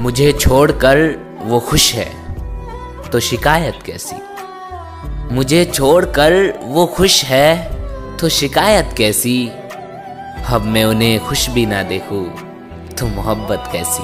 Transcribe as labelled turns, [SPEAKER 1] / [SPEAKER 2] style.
[SPEAKER 1] मुझे छोड़कर वो खुश है। तो शिकायत कैसी? मुझे छोड़कर वो खुश है तो शिकायत कैसी? अब मैं उन्हें खुश भी ना देखूँ तो मोहब्बत कैसी?